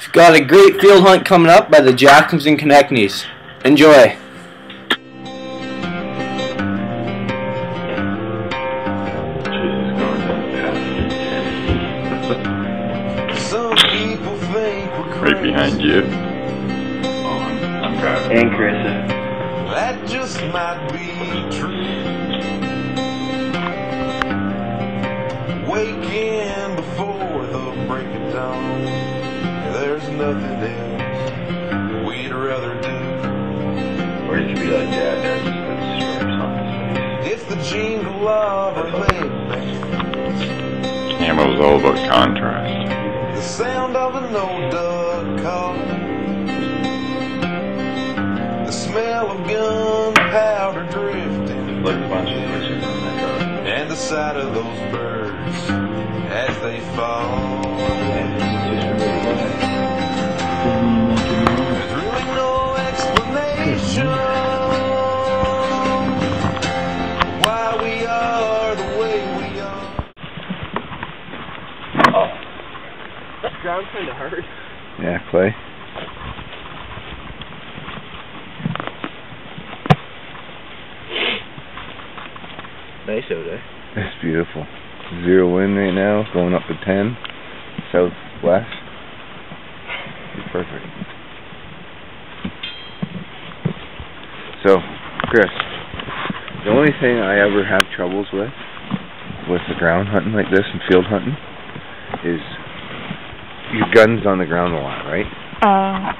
We've got a great field hunt coming up by the Jacksons and Konecnys. Enjoy. Some people think we're crazy. Right behind you. And Chris. That just might be true. Nothing else we'd rather do. Or did you be like? Dad just put stripes on his face. It's the jingle of a leg band. Camo's all about contrast. The sound of an old duck call. The smell of gunpowder drifting. Like a bunch of bushes on that dog. And the sight of those birds as they fall. Ground kind of hard. Yeah, Clay. Nice out there. It's beautiful. Zero wind right now, going up to 10. Southwest. Be perfect. So, Chris, the only thing I ever have troubles with, with the ground hunting like this and field hunting, is your gun's on the ground a lot, right? Uh,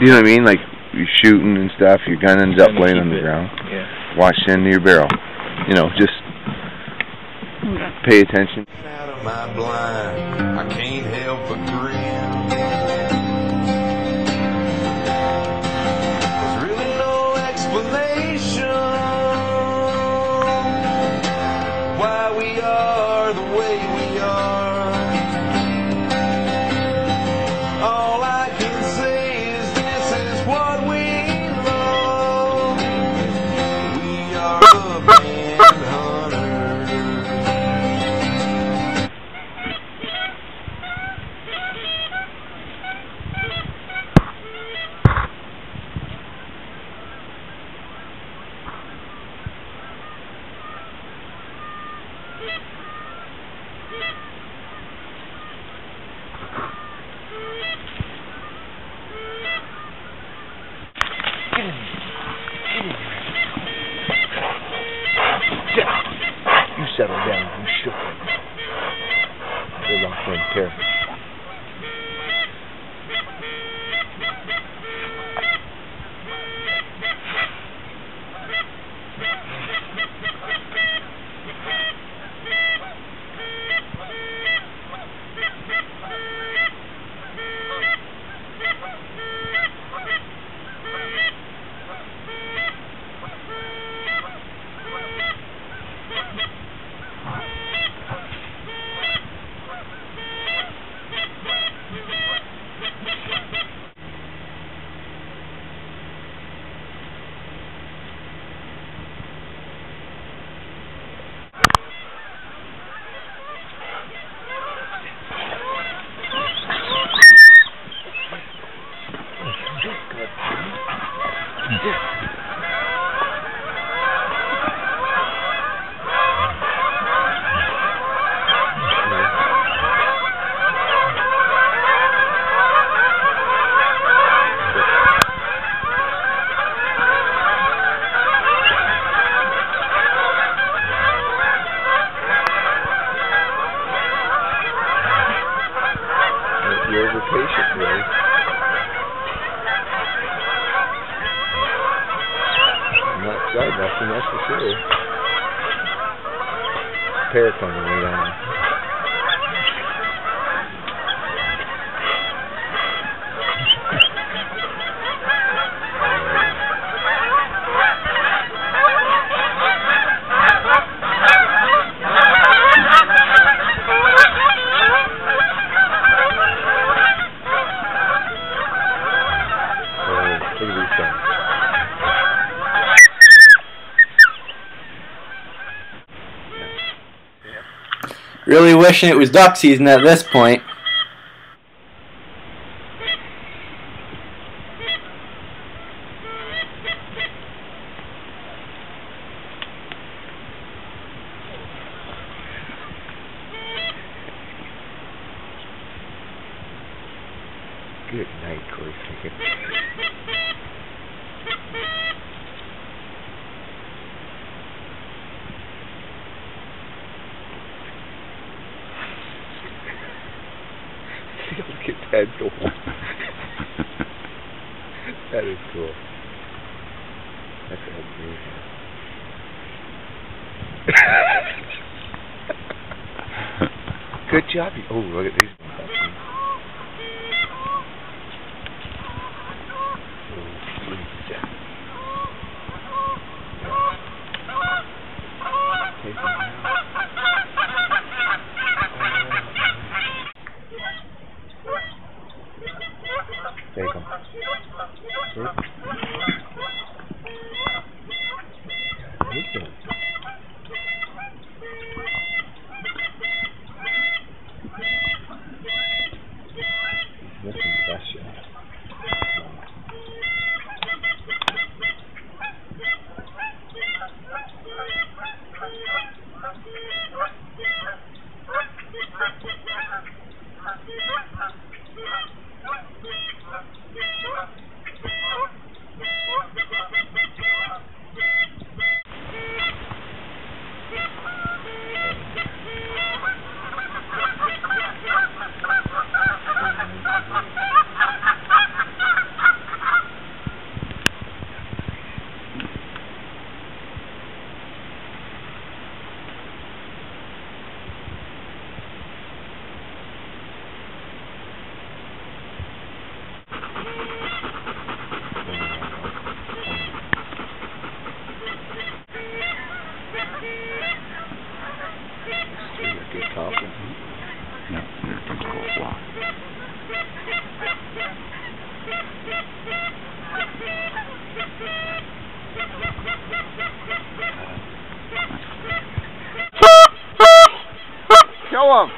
You know what I mean? Like, you're shooting and stuff, your gun ends up laying on the it- ground. Yeah. Watch the end of your barrel. You know, just pay attention. You're Really wishing it was duck season at this point. Good night, Corey Look at that go. that is cool. That's amazing. Good job. Oh, look at these. Oh, sweet. Take them out. Take them. Take Take them. He's missing the best shot. Good talking. Yep, here comes coleslaw. Show him.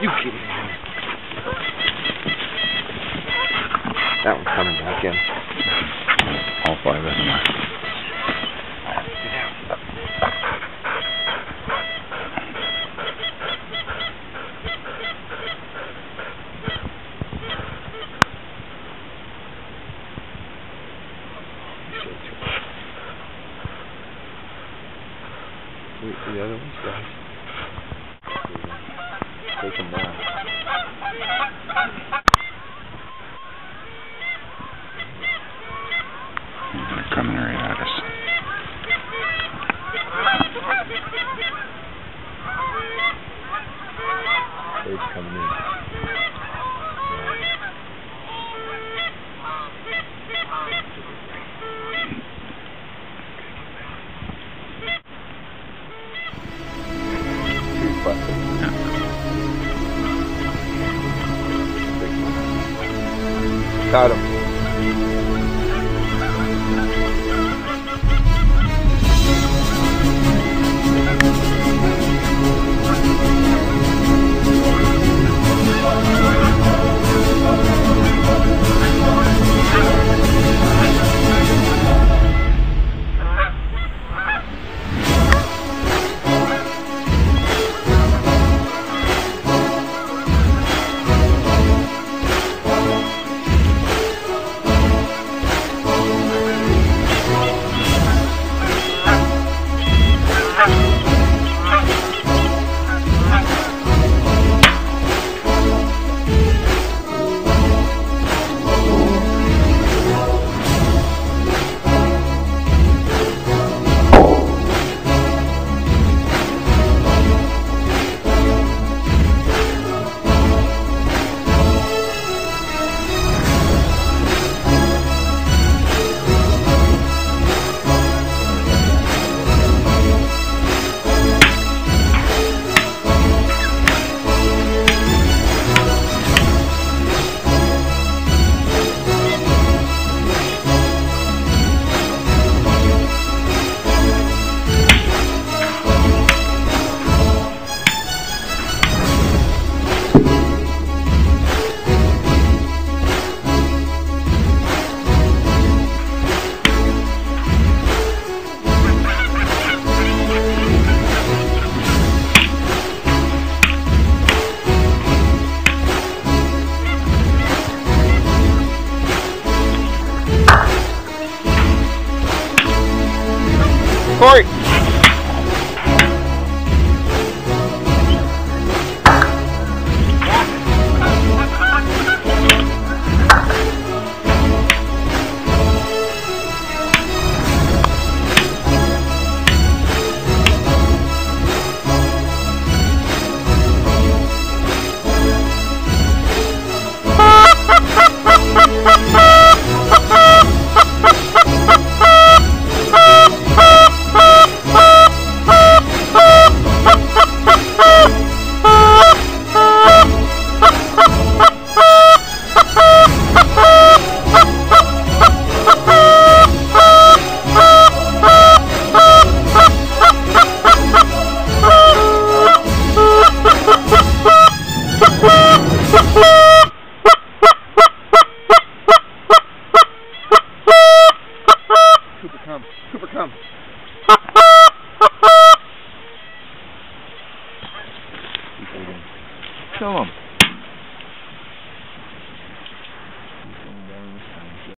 You kidding me? That one's coming back in. All five of them are. For the other ones, guys. Take them down. They're coming right at us. Bird's coming in. Buckets. Got him.